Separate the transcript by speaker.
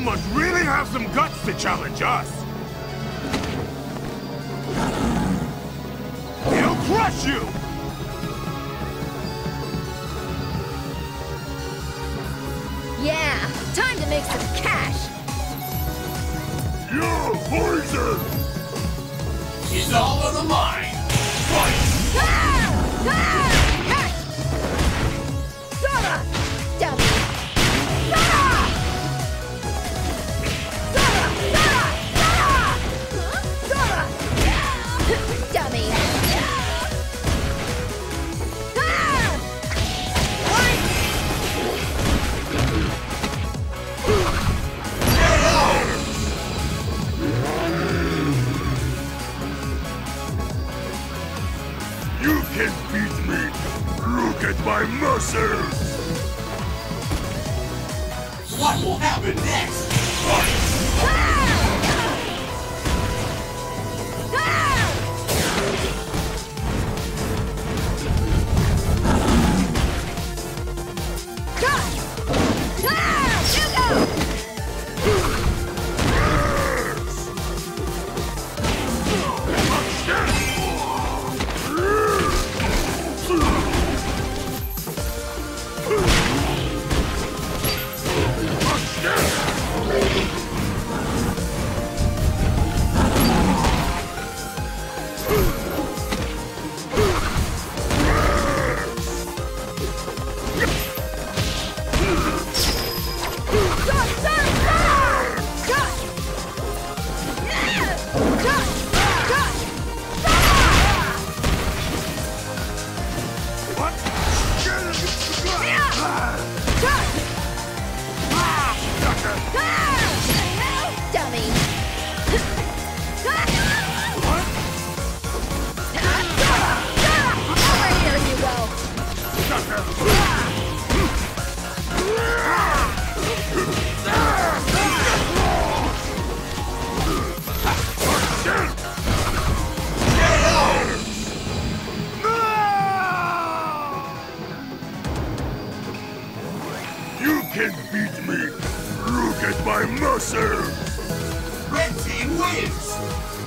Speaker 1: must really have some guts to challenge us. He'll crush you!
Speaker 2: Yeah, time to make some cash.
Speaker 1: You're poison!
Speaker 3: It's all on the line. Fight!
Speaker 2: Ah! Ah!
Speaker 1: You can beat me! Look at my muscles!
Speaker 3: What will happen next? Fight!
Speaker 1: What? Can beat me! Look at my muscles!
Speaker 3: Red team wins!